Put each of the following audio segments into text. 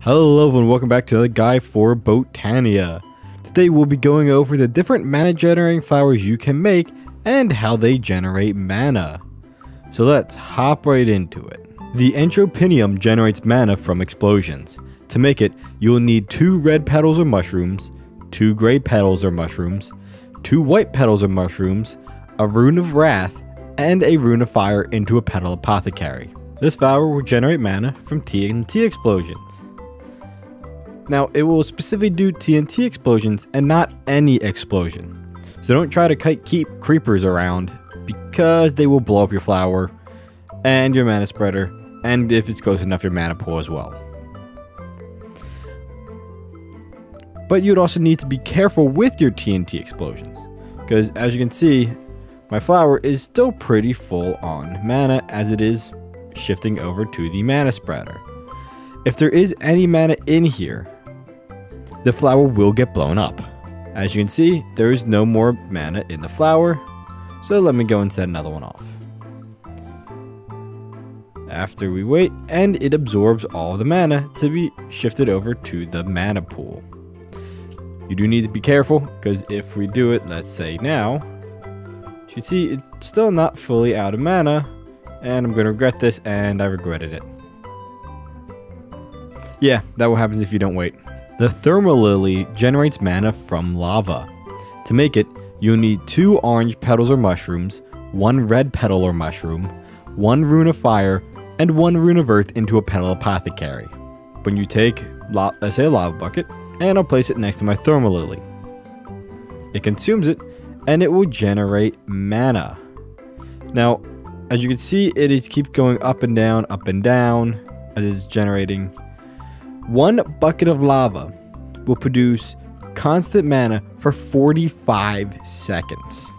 Hello and welcome back to the guide for Botania. Today we'll be going over the different mana generating flowers you can make and how they generate mana. So let's hop right into it. The Entropinnyum generates mana from explosions. To make it, you'll need two red petals or mushrooms, two gray petals or mushrooms, two white petals or mushrooms, a rune of wrath, and a rune of fire into a petal apothecary. This flower will generate mana from TNT explosions. Now, it will specifically do TNT explosions and not any explosion. So don't try to keep creepers around because they will blow up your flower and your mana spreader, and if it's close enough, your mana pool as well. But you'd also need to be careful with your TNT explosions, because as you can see, my flower is still pretty full on mana as it is shifting over to the mana spreader. If there is any mana in here, the flower will get blown up. As you can see, there is no more mana in the flower, so let me go and set another one off. After we wait, and it absorbs all the mana to be shifted over to the mana pool. You do need to be careful, because if we do it, let's say now, you see it's still not fully out of mana, and I'm going to regret this, and I regretted it. Yeah, that what happens if you don't wait. The Thermalily generates mana from lava. To make it, you'll need two orange petals or mushrooms, one red petal or mushroom, one rune of fire, and one rune of earth into a petal apothecary. When you take, let's say a lava bucket, and I'll place it next to my Thermalily. It consumes it, and it will generate mana. Now, as you can see, it is keep going up and down, up and down, as it's generating. One bucket of lava will produce constant mana for 45 seconds.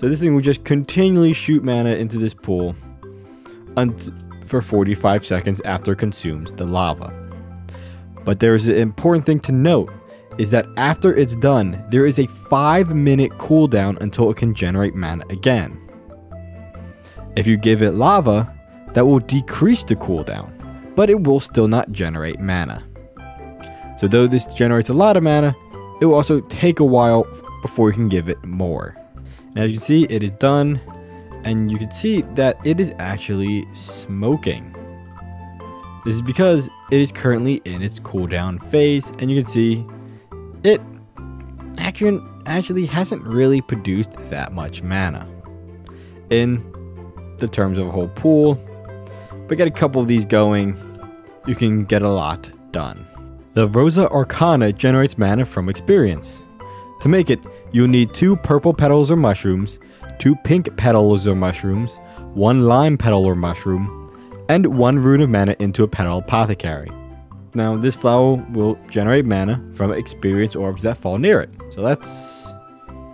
So this thing will just continually shoot mana into this pool for 45 seconds after it consumes the lava. But there is an important thing to note is that after it's done, there is a 5 minute cooldown until it can generate mana again. If you give it lava, that will decrease the cooldown, but it will still not generate mana. So though this generates a lot of mana, it will also take a while before you can give it more. And as you can see, it is done, and you can see that it is actually smoking. This is because it is currently in its cooldown phase, and you can see it actually, actually hasn't really produced that much mana in the terms of a whole pool. But get a couple of these going, you can get a lot done. The Rosa Arcana generates mana from experience. To make it, you'll need two purple petals or mushrooms, two pink petals or mushrooms, one lime petal or mushroom, and one rune of mana into a petal apothecary. Now, this flower will generate mana from experience orbs that fall near it. So let's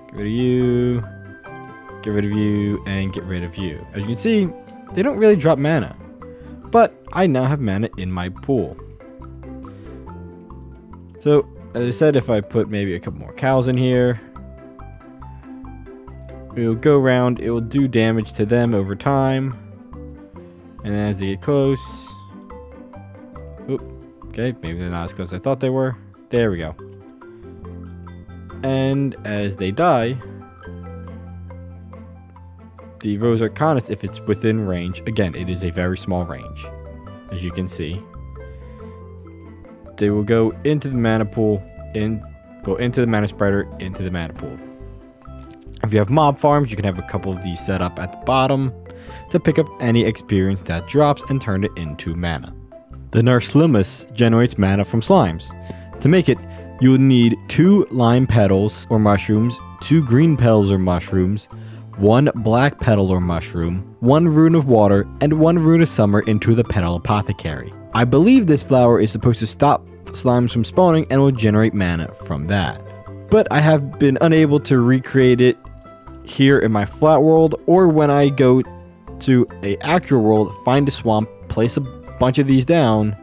get rid of you, get rid of you, and get rid of you. As you can see, they don't really drop mana. But I now have mana in my pool. So, as I said, if I put maybe a couple more cows in here, it will go around, it will do damage to them over time. And as they get close... Oop, okay, maybe they're not as close as I thought they were. There we go. And as they die, the Rose Arcanus, if it's within range, again, it is a very small range, as you can see. They will go into the mana pool, in, go into the mana spreader, into the mana pool. If you have mob farms, you can have a couple of these set up at the bottom to pick up any experience that drops and turn it into mana. The Narslimmus generates mana from slimes. To make it, you'll need two lime petals or mushrooms, two green petals or mushrooms, one black petal or mushroom, one rune of water, and one rune of summer into the petal apothecary. I believe this flower is supposed to stop slimes from spawning and will generate mana from that. But I have been unable to recreate it here in my flat world or when I go to a actual world, find a swamp, place a bunch of these down,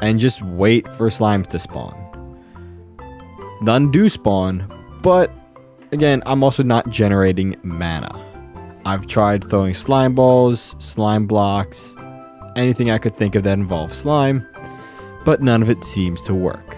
and just wait for slimes to spawn. None do spawn, but again, I'm also not generating mana. I've tried throwing slime balls, slime blocks, anything I could think of that involves slime, but none of it seems to work.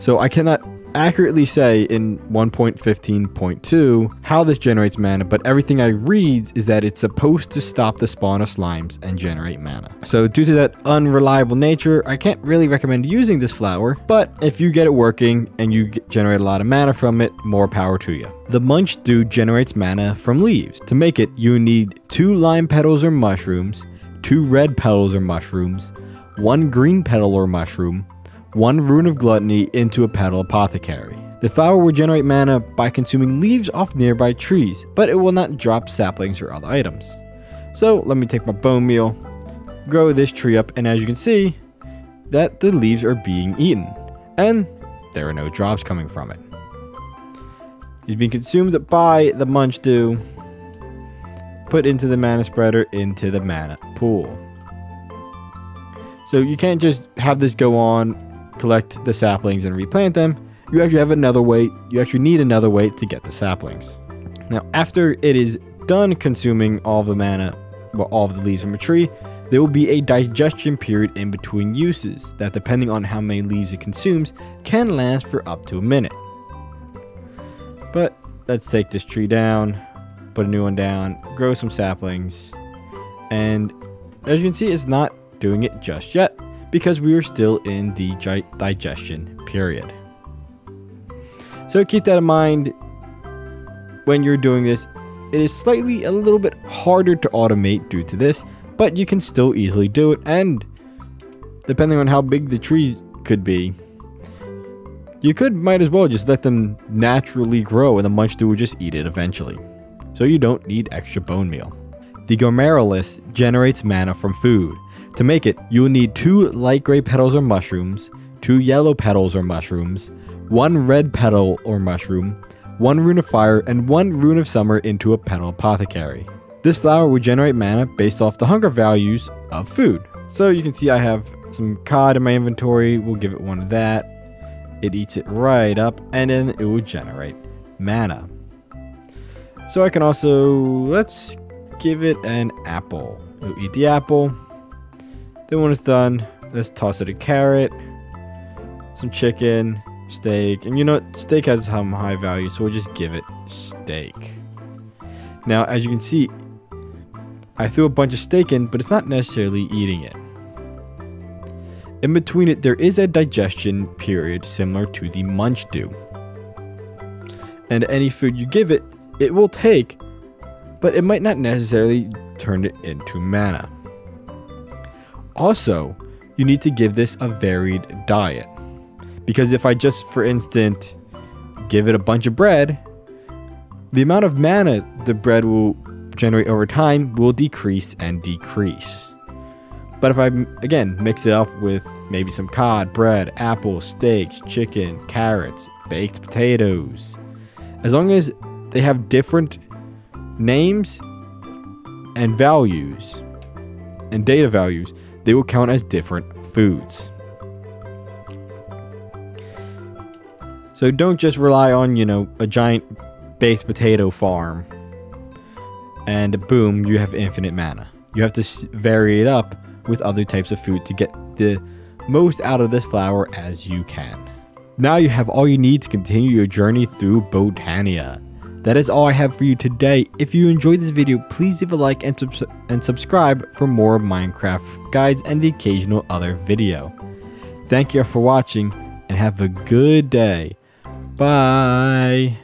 So I cannot accurately say in 1.15.2 how this generates mana, but everything I read is that it's supposed to stop the spawn of slimes and generate mana. So due to that unreliable nature, I can't really recommend using this flower, but if you get it working and you generate a lot of mana from it, more power to you. The Munchdew generates mana from leaves. To make it, you need two lime petals or mushrooms, two red petals or mushrooms, one green petal or mushroom, one rune of gluttony into a petal apothecary. The flower will generate mana by consuming leaves off nearby trees, but it will not drop saplings or other items. So let me take my bone meal, grow this tree up, and as you can see, that the leaves are being eaten, and there are no drops coming from it. It's being consumed by the munchdew, put into the mana spreader into the mana pool. So you can't just have this go on collect the saplings and replant them, you actually have another way, you actually need another way to get the saplings. Now, after it is done consuming all the mana, well, all of the leaves from a tree, there will be a digestion period in between uses that, depending on how many leaves it consumes, can last for up to a minute. But let's take this tree down, put a new one down, grow some saplings, and as you can see, it's not doing it just yet because we are still in the digestion period. So keep that in mind when you're doing this. It is slightly a little bit harder to automate due to this, but you can still easily do it and depending on how big the tree could be, you could might as well just let them naturally grow and the munchdew will just eat it eventually. So you don't need extra bone meal. The Gourmaryllis generates mana from food, to make it, you will need two light gray petals or mushrooms, two yellow petals or mushrooms, one red petal or mushroom, one rune of fire, and one rune of summer into a petal apothecary. This flower will generate mana based off the hunger values of food. So you can see I have some cod in my inventory, we'll give it one of that. It eats it right up, and then it will generate mana. So I can also, let's give it an apple. It'll eat the apple, then when it's done, let's toss it a carrot, some chicken, steak. And you know? Steak has some high value, so we'll just give it steak. Now, as you can see, I threw a bunch of steak in, but it's not necessarily eating it. In between it, there is a digestion period similar to the munchdew. And any food you give it, it will take, but it might not necessarily turn it into mana. Also, you need to give this a varied diet. Because if I just, for instance, give it a bunch of bread, the amount of mana the bread will generate over time will decrease and decrease. But if I, again, mix it up with maybe some cod, bread, apples, steaks, chicken, carrots, baked potatoes, as long as they have different names and values and data values, they will count as different foods. So don't just rely on, you know, a giant baked potato farm and boom, you have infinite mana. You have to vary it up with other types of food to get the most out of this flower as you can. Now you have all you need to continue your journey through Botania. That is all I have for you today. If you enjoyed this video, please leave a like and, sub and subscribe for more Minecraft guides and the occasional other video. Thank you all for watching and have a good day. Bye.